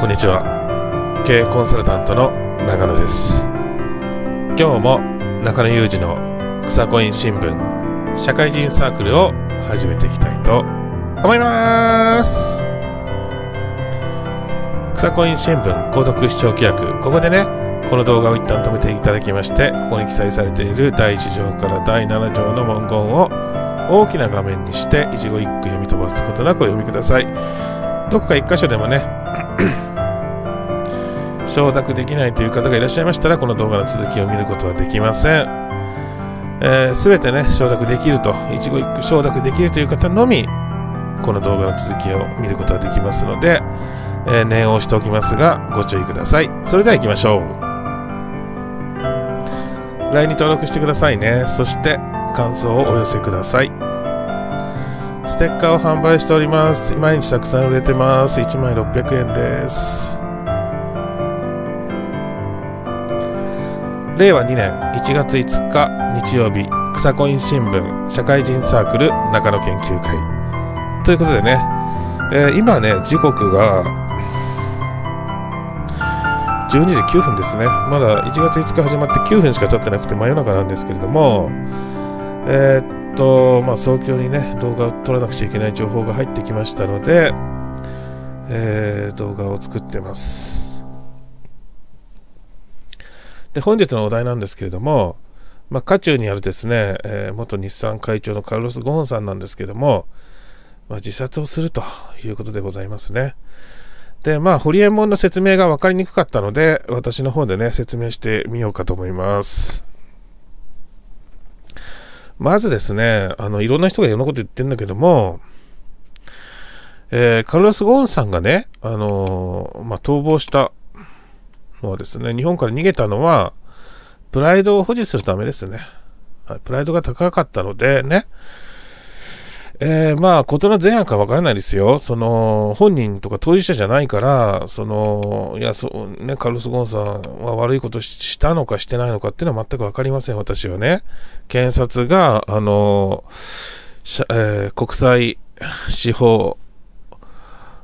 こんにちは。経営コンサルタントの長野です。今日も中野裕二の草コイン新聞社会人サークルを始めていきたいと思います。草コイン新聞購読視聴規約。ここでねこの動画を一旦止めていただきましてここに記載されている第1条から第7条の文言を大きな画面にして一語一句読み飛ばすことなくお読みください。どこか一箇所でもね承諾できないという方がいらっしゃいましたらこの動画の続きを見ることはできません。すべ、えー、てね承諾できると一語一句承諾できるという方のみこの動画の続きを見ることができますので、えー、念を押しておきますがご注意ください。それでは行きましょう。LINE に登録してくださいね。そして感想をお寄せください。ステッカーを販売しております。毎日たくさん売れてます。1枚600円です。令和2年1月5日日曜日草コイン新聞社会人サークル中野研究会ということでね、えー、今ね時刻が12時9分ですねまだ1月5日始まって9分しか経ってなくて真夜中なんですけれどもえー、っと、まあ、早急にね、動画を撮らなくちゃいけない情報が入ってきましたので、えー、動画を作ってます。で、本日のお題なんですけれども、まあ、渦中にあるですね、えー、元日産会長のカルロス・ゴーンさんなんですけども、まあ、自殺をするということでございますね。で、まあ、ホリエモンの説明が分かりにくかったので、私の方でね、説明してみようかと思います。まずですね、あの、いろんな人がいろんなこと言ってるんだけども、えー、カルロス・ゴーンさんがね、あのー、まあ、逃亡したのはですね、日本から逃げたのは、プライドを保持するためですね。はい、プライドが高かったのでね、えー、まあ、事の善悪は分からないですよ。その、本人とか当事者じゃないから、その、いや、そう、ね、カルロス・ゴンさんは悪いことしたのかしてないのかっていうのは全く分かりません、私はね。検察が、あの、えー、国際司法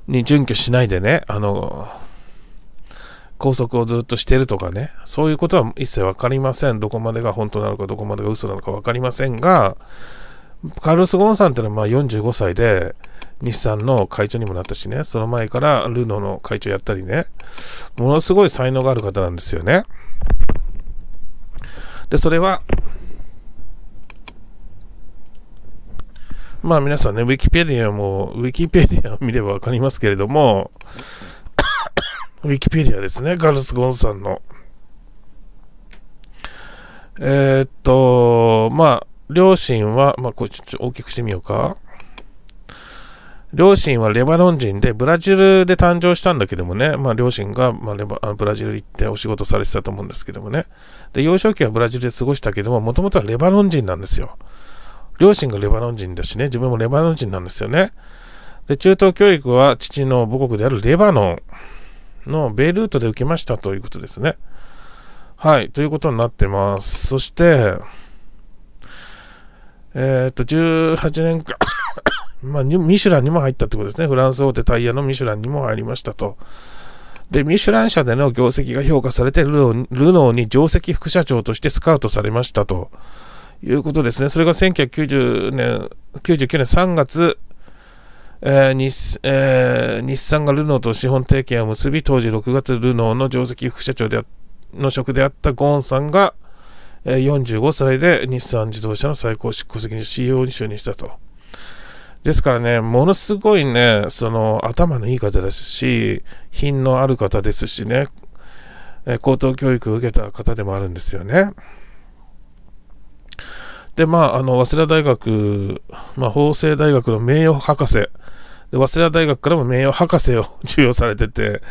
に準拠しないでね、あの、拘束をずっとしてるとかね、そういうことは一切分かりません。どこまでが本当なのか、どこまでが嘘なのか分かりませんが、カルロス・ゴーンさんっていうのはまあ45歳で、日産の会長にもなったしね、その前からルノーの会長やったりね、ものすごい才能がある方なんですよね。で、それは、まあ皆さんね、ウィキペディアも、ウィキペディアを見ればわかりますけれども、ウィキペディアですね、カルス・ゴンさんの。えー、っと、まあ、両親は、まあ、これちょっと大きくしてみようか。両親はレバノン人で、ブラジルで誕生したんだけどもね、まあ、両親が、まあ、レバブラジル行ってお仕事されてたと思うんですけどもね。で、幼少期はブラジルで過ごしたけども、もともとはレバノン人なんですよ。両親がレバノン人だしね、自分もレバノン人なんですよね。で、中等教育は父の母国であるレバノンのベイルートで受けましたということですね。はい、ということになってます。そして、えっ、と、18年間 まあ、ミシュランにも入ったってことですね。フランス大手タイヤのミシュランにも入りましたと。で、ミシュラン社での業績が評価されてルノーに上席副社長としてスカウトされましたということですね。それが1990年、99年3月、えー日えー、日産がルノーと資本提携を結び、当時6月ルノーの上席副社長での職であったゴーンさんが、45歳で日産自動車の最高執行責任 CEO に就任したと。ですからね、ものすごいね、その頭のいい方ですし、品のある方ですしね、え高等教育を受けた方でもあるんですよね。で、まあ、あの、早稲田大学、まあ、法政大学の名誉博士、早稲田大学からも名誉博士を 授与されてて、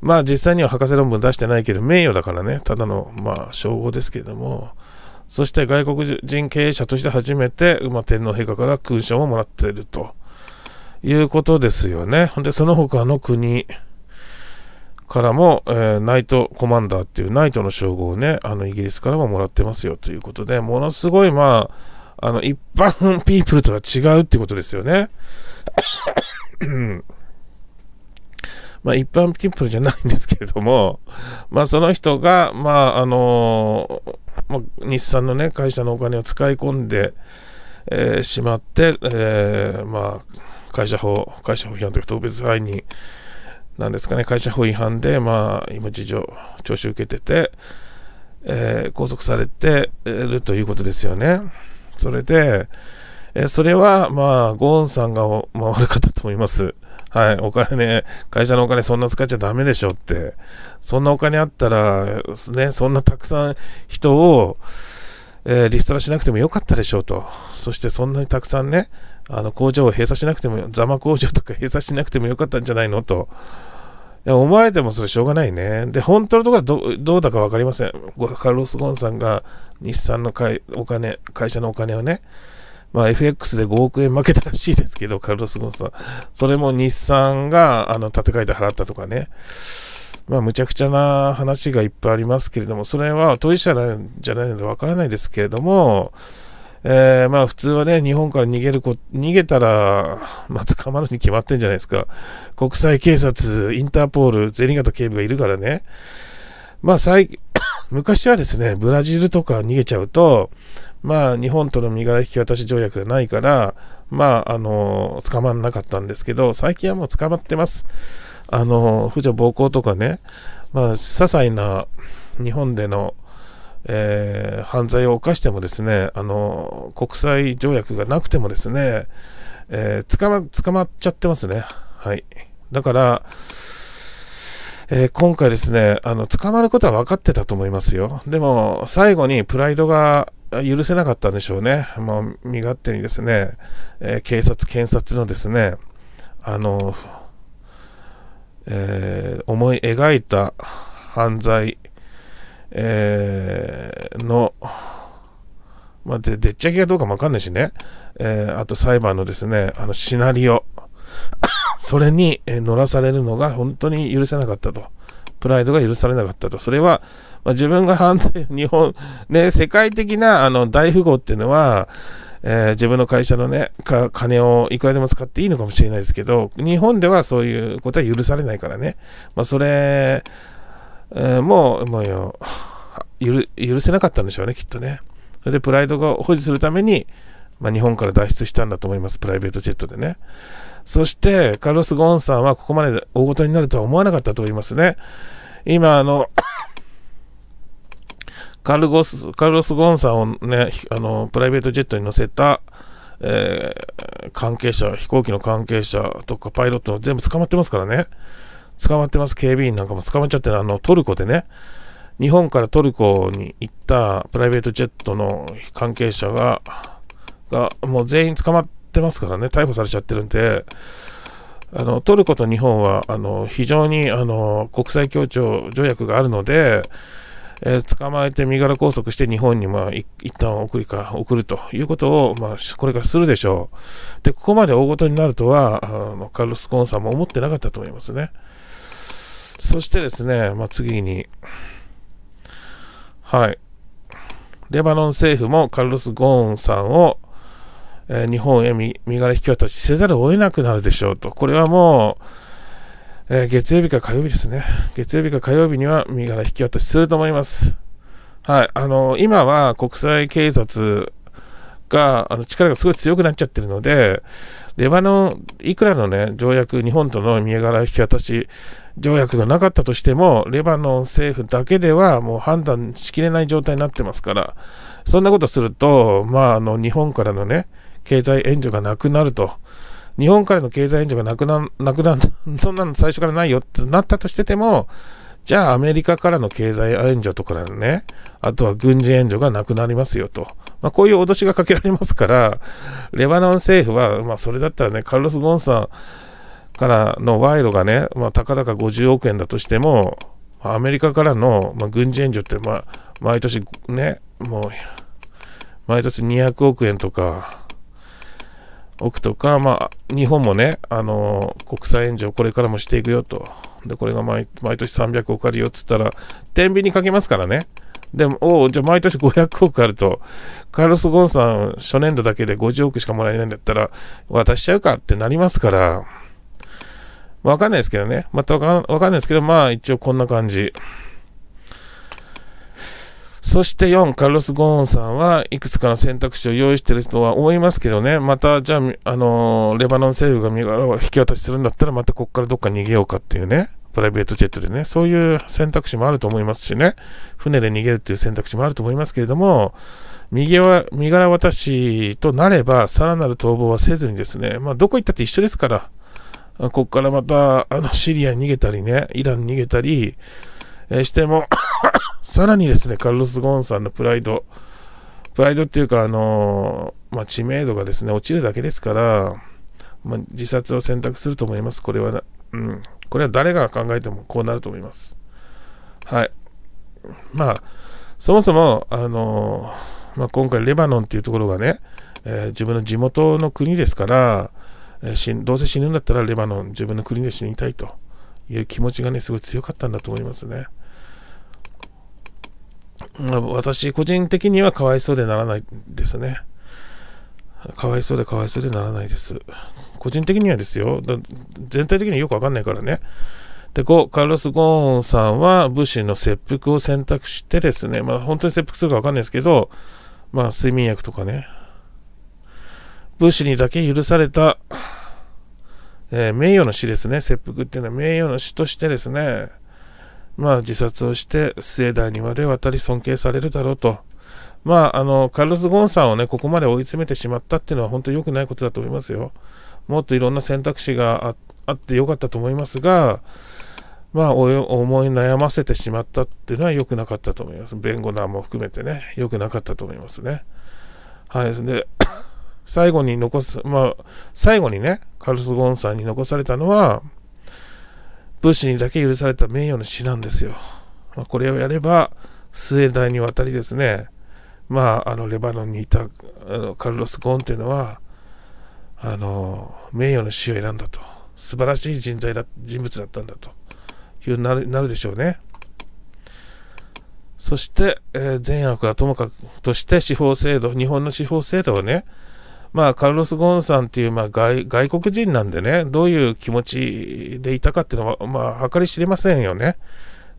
まあ実際には博士論文出してないけど、名誉だからね、ただの、まあ、称号ですけれども、そして外国人経営者として初めて、まあ、天皇陛下から勲章をもらっているということですよね。で、その他の国からも、えー、ナイトコマンダーっていうナイトの称号をね、あのイギリスからももらってますよということで、ものすごい、まあ、あの一般ピープルとは違うってことですよね。まあ、一般ピープルじゃないんですけれども、まあ、その人が、まあ、あのまあ、日産のね、会社のお金を使い込んで、えー、しまって、えー、まあ、会社法、会社法違反というか、特別背任なんですかね、会社法違反で、まあ、今、事情、聴取受けてて、えー、拘束されてるということですよね。それで、えそれは、まあ、ゴーンさんが、まあ、悪かったと思います。はい、お金ね、会社のお金そんな使っちゃダメでしょって。そんなお金あったら、ね、そんなたくさん人を、えー、リストラしなくてもよかったでしょうと。そしてそんなにたくさんね、あの工場を閉鎖しなくても、ザマ工場とか閉鎖しなくてもよかったんじゃないのと。いや思われてもそれしょうがないね。で、本当のところはどうだか分かりません。カルロス・ゴンさんが日産の会お金、会社のお金をね、まあ、FX で5億円負けたらしいですけど、カルロス・ゴンさん。それも日産があの立て替えて払ったとかね。まあ、むちゃくちゃな話がいっぱいありますけれども、それは当事者じゃないのでわからないですけれども、えー、まあ普通はね、日本から逃げるこ、逃げたら、まあ捕まるに決まってんじゃないですか。国際警察、インターポール、銭形警部がいるからね。まあ最、昔はですね、ブラジルとか逃げちゃうと、まあ日本との身柄引き渡し条約がないから、まああの、捕まんなかったんですけど、最近はもう捕まってます。あの、婦女暴行とかね、まあ些細な日本でのえー、犯罪を犯してもですね、あの、国際条約がなくてもですね、えー、捕ま、捕まっちゃってますね。はい。だから、えー、今回ですね、あの、捕まることは分かってたと思いますよ。でも、最後にプライドが許せなかったんでしょうね。もう、身勝手にですね、え、警察、検察のですね、あの、え、思い描いた犯罪、えー、の、まあ、で、でっち上げがどうかもわかんないしね、えー、あと裁判のですね、あのシナリオ、それに乗らされるのが本当に許せなかったと。プライドが許されなかったと。それは、まあ、自分が犯罪、日本、ね、世界的なあの大富豪っていうのは、えー、自分の会社のね、金をいくらでも使っていいのかもしれないですけど、日本ではそういうことは許されないからね。まあ、それ、えー、もう、もう許せなかったんでしょうね、きっとね。それでプライドを保持するために、まあ、日本から脱出したんだと思います、プライベートジェットでね。そして、カルロス・ゴーンさんはここまで大ごとになるとは思わなかったと思いますね。今、あの、カルゴスカルロス・ゴーンさんをね、あのプライベートジェットに乗せた、えー、関係者、飛行機の関係者とかパイロットも全部捕まってますからね。捕まってます。警備員なんかも捕まっちゃって、あの、トルコでね、日本からトルコに行ったプライベートジェットの関係者が、がもう全員捕まってますからね、逮捕されちゃってるんで、あのトルコと日本はあの非常にあの国際協調条約があるので、えー、捕まえて身柄拘束して日本に、まあ、一旦送りか送るということを、まあ、これからするでしょう。で、ここまで大ごとになるとは、あのカルロス・コーンさんも思ってなかったと思いますね。そしてですね、まあ、次に、はい。レバノン政府もカルロス・ゴーンさんを、えー、日本へ身柄引き渡しせざるを得なくなるでしょうと。これはもう、えー、月曜日か火曜日ですね。月曜日か火曜日には身柄引き渡しすると思います。はい。あの、今は国際警察が、あの力がすごい強くなっちゃってるので、レバノン、いくらのね、条約、日本との身柄引き渡し条約がなかったとしても、レバノン政府だけではもう判断しきれない状態になってますから、そんなことすると、まあ、あの日本からのね、経済援助がなくなると。日本からの経済援助がなくな、なくな、そんなの最初からないよってなったとしてても、じゃあアメリカからの経済援助とかね、あとは軍事援助がなくなりますよと。まあ、こういう脅しがかけられますから、レバノン政府は、まあ、それだったらね、カルロス・ゴーンさん、からの賄賂がね、まあ、たかだか50億円だとしても、アメリカからの、まあ、軍事援助って、まあ、毎年ね、もう、毎年200億円とか、億とか、まあ、日本もね、あの国際援助をこれからもしていくよと。で、これが毎毎年300億あるよっつったら、天秤にかけますからね。でも、おじゃあ毎年500億あると、カルロス・ゴンさん、初年度だけで50億しかもらえないんだったら、渡しちゃうかってなりますから、わかんないですけどね。またわかんないですけど、まあ一応こんな感じ。そして4、カルロス・ゴーンさんはいくつかの選択肢を用意している人は思いますけどね、また、じゃあ、あの、レバノン政府が身柄を引き渡しするんだったら、またここからどっか逃げようかっていうね、プライベートジェットでね、そういう選択肢もあると思いますしね、船で逃げるっていう選択肢もあると思いますけれども、右は身柄渡しとなれば、さらなる逃亡はせずにですね、まあ、どこ行ったって一緒ですから、ここからまたあのシリアに逃げたりね、イランに逃げたり、え、しても さらにですね、カルロス・ゴーンさんのプライド、プライドっていうか、あの、まあ、知名度がですね、落ちるだけですから、まあ、自殺を選択すると思います。これは、うん、これは誰が考えてもこうなると思います。はい。まあ、そもそも、あの、まあ、今回レバノンっていうところがね、えー、自分の地元の国ですから、え、どうせ死ぬんだったらレバノン、自分の国で死にたいという気持ちがね、すごい強かったんだと思いますね。ま私個人的にはかわいそうでならないですね。かわいそうでかわいそうでならないです。個人的にはですよ。全体的にはよくわかんないからね。で、5、カルロス・ゴーンさんは武士の切腹を選択してですね、まあ本当に切腹するかわかんないですけど、まあ睡眠薬とかね、武士にだけ許された、えー、名誉の死ですね。切腹っていうのは名誉の死としてですね、まあ、自殺をして末代にまで渡り尊敬されるだろうと。まあ、あの、カルロス・ゴンさんをね、ここまで追い詰めてしまったっていうのは本当に良くないことだと思いますよ。もっといろんな選択肢があってよかったと思いますが、まあ、思い悩ませてしまったっていうのは良くなかったと思います。弁護団も含めてね、良くなかったと思いますね。はい。で、最後に残す、まあ、最後にね、カルロス・ゴーンさんに残されたのは、武士にだけ許された名誉の死なんですよ。まあ、これをやれば、スウェーデンに渡りですね、まあ、あのレバノンにいたあのカルロス・ゴーンというのは、あの名誉の死を選んだと、素晴らしい人材だ人物だったんだというなるなるでしょうね。そして、えー、善悪はともかくとして司法制度、日本の司法制度をね、まあ、カルロス・ゴーンさんっていう、まあ外、外国人なんでね、どういう気持ちでいたかっていうのは、まあ、計り知れませんよね。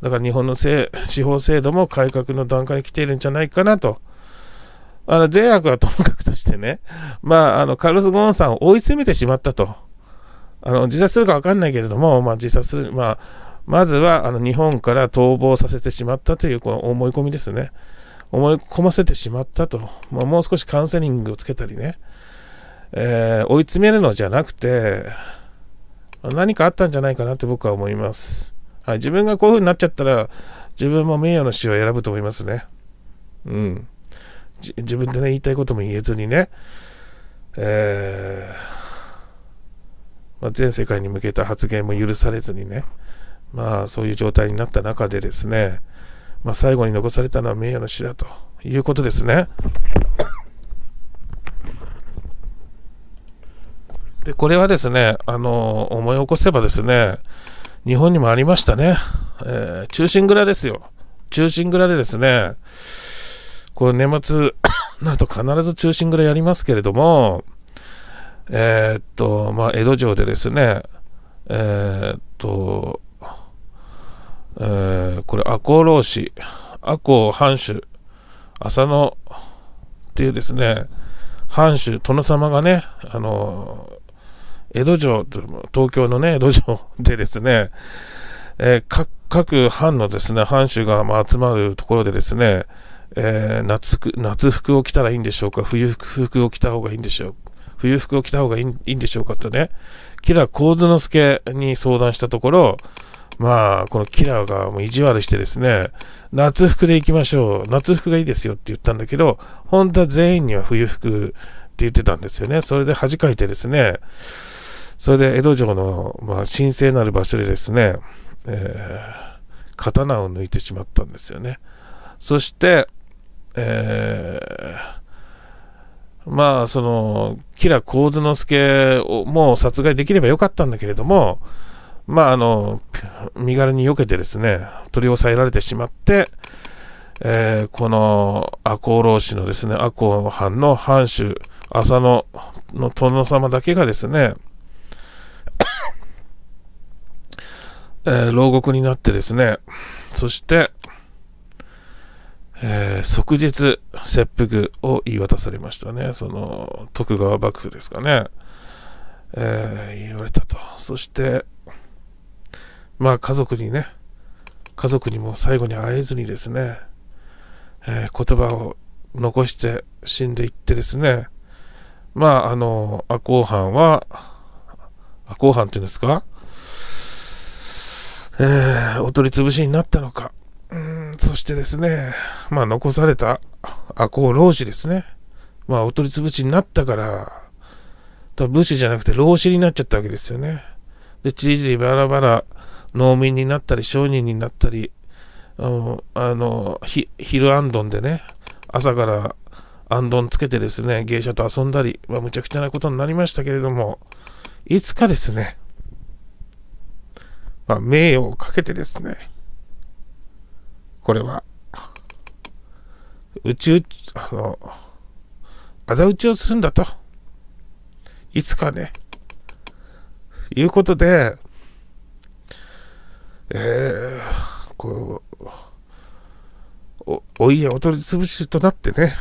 だから日本のせ司法制度も改革の段階に来ているんじゃないかなと。あの善悪はともかくとしてね、まあ、あのカルロス・ゴーンさんを追い詰めてしまったと。あの自殺するか分かんないけれども、まあ、自殺する、まあ、まずはあの日本から逃亡させてしまったというこの思い込みですね。思い込ませてしまったと。まあ、もう少しカウンセリングをつけたりね。えー、追い詰めるのじゃなくて、何かあったんじゃないかなって僕は思います。はい、自分がこういう風になっちゃったら、自分も名誉の死を選ぶと思いますね。うん。自分でね、言いたいことも言えずにね、えー、まあ、全世界に向けた発言も許されずにね、まあ、そういう状態になった中でですね、まあ、最後に残されたのは名誉の死だということですね。で、これはですね、あの、思い起こせばですね、日本にもありましたね。えー、中心蔵ですよ。中心蔵でですね、こう年末 なると必ず中心蔵やりますけれども、えー、っと、まあ、江戸城でですね、えー、っと、えー、これ、赤穂浪士、赤穂藩主、浅野っていうですね、藩主、殿様がね、あの、江戸城、東京のね、江戸城でですね、えー、各藩のですね、藩主がま集まるところでですね、えー、夏夏服を着たらいいんでしょうか冬服を着た方がいいんでしょう冬服を着た方がいいんでしょうかとね、キラー神之助に相談したところ、まあ、このキラーがもう意地悪してですね、夏服で行きましょう。夏服がいいですよって言ったんだけど、本当は全員には冬服って言ってたんですよね。それで恥かいてですね、それで江戸城の、まあ、神聖なる場所でですね、えー、刀を抜いてしまったんですよね。そして、えー、まあ、その、吉良上之助をもう殺害できればよかったんだけれども、まあ、あの、身軽に避けてですね、取り押さえられてしまって、えー、この赤穂浪士のですね、赤穂藩の藩主、浅野の殿様だけがですね、えー、牢獄になってですね、そして、えー、即日切腹を言い渡されましたね。その徳川幕府ですかね。えー、言われたと。そして、まあ家族にね、家族にも最後に会えずにですね、えー、言葉を残して死んでいってですね、まあ、あの、赤穂藩は、赤穂藩っていうんですか、えー、お取り潰しになったのか、うんそしてですね、まあ、残された赤穂老子ですね、まあ、お取り潰しになったから、武士じゃなくて老子になっちゃったわけですよね。で、ちりじりバラバラ農民になったり商人になったり、あの、あのヒルアンドンでね、朝からアンドンつけてですね、芸者と遊んだり、まあ、むちゃくちゃなことになりましたけれども、いつかですね、まあ、名誉をかけてですね、これは、宇宙、あの、仇討ちをするんだと。いつかね、いうことで、えー、こう、お、お家お取り潰しとなってね、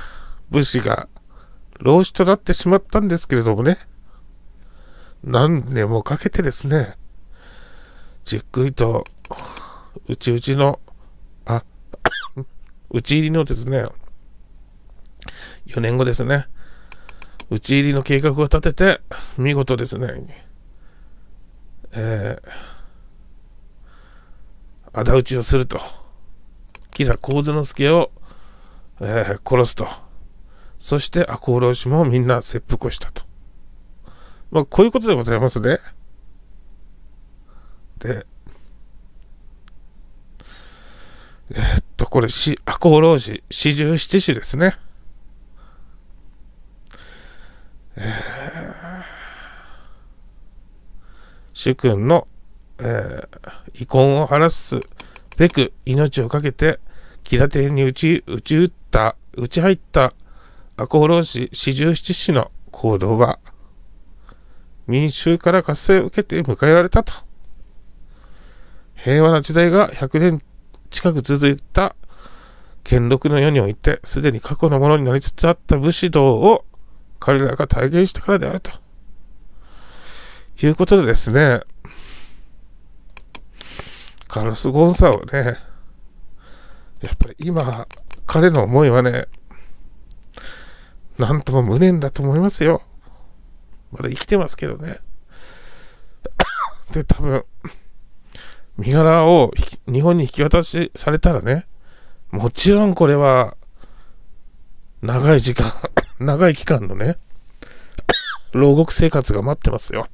武士が老子となってしまったんですけれどもね、何年もかけてですね、じっくりと、うちうちの、あ、うち入りのですね、4年後ですね、打ち入りの計画を立てて、見事ですね、えー、仇討ちをすると。吉良上之助を、えー、殺すと。そして赤穂浪士もみんな切腹をしたと。まあ、こういうことでございますね。で、え、っと、これ、し赤穂浪士、四十七士ですね。えー、主君の、えー、遺恨を晴らすべく命を懸けて、吉良邸に打ち、打ち打った、打ち入った赤穂浪士四十七士の行動は、民衆から喝采を受けて迎えられたと。平和な時代が100年近く続いた元禄の世において、すでに過去のものになりつつあった武士道を彼らが体現したからであると。いうことでですね、カルス・ゴンサをね、やっぱり今、彼の思いはね、なんとも無念だと思いますよ。まだ生きてますけどね。で、多分、身柄を日本に引き渡しされたらね、もちろんこれは、長い時間 長い期間のね、牢獄生活が待ってますよ。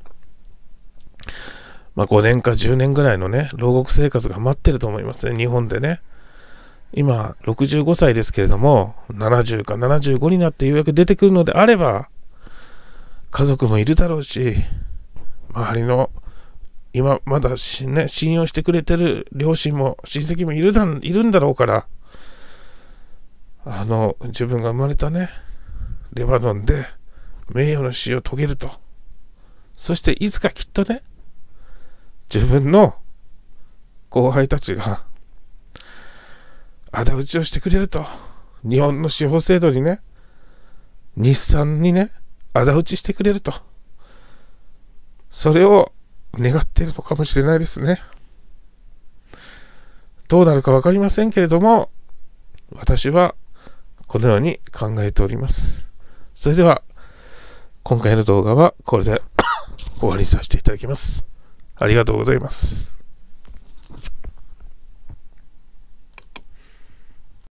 まあ、5年か10年ぐらいのね、牢獄生活が待ってると思いますね、日本でね。今、65歳ですけれども、70か75になってようやく出てくるのであれば、家族もいるだろうし、周りの、今まだし、ね、信用してくれてる両親も親戚もいるだいるんだろうから、あの、自分が生まれたね、レバノンで名誉の死を遂げると。そしていつかきっとね、自分の後輩たちが、仇討ちをしてくれると。日本の司法制度にね、日産にね、仇討ちしてくれると。それを願っているのかもしれないですね。どうなるか分かりませんけれども、私はこのように考えております。それでは、今回の動画はこれで 終わりにさせていただきます。ありがとうございます。